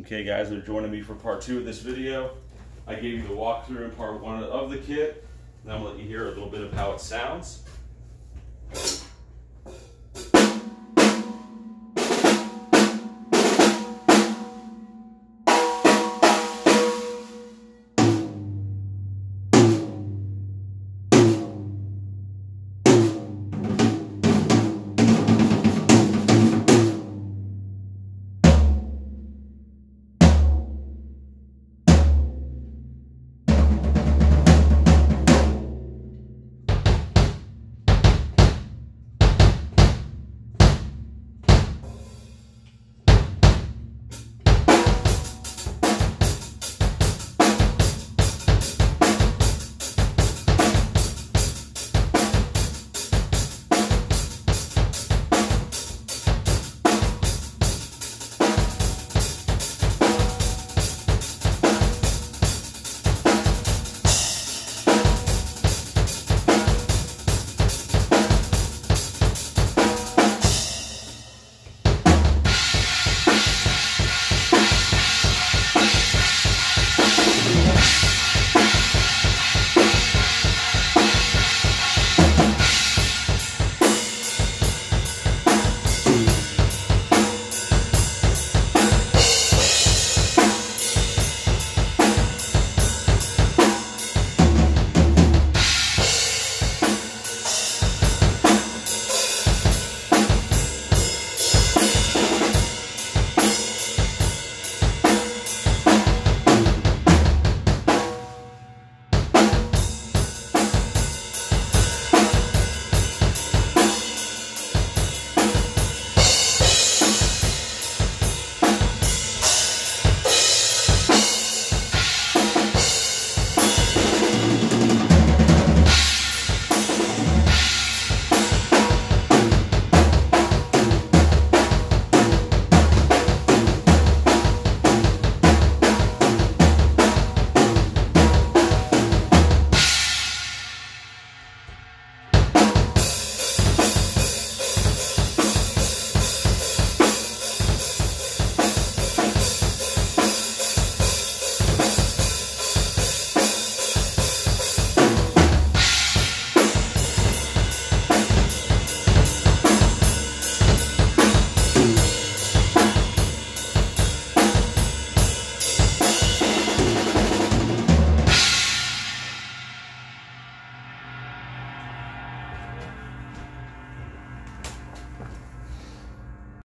Okay guys, they're joining me for part two of this video. I gave you the walkthrough in part one of the kit. Now I'm gonna let you hear a little bit of how it sounds.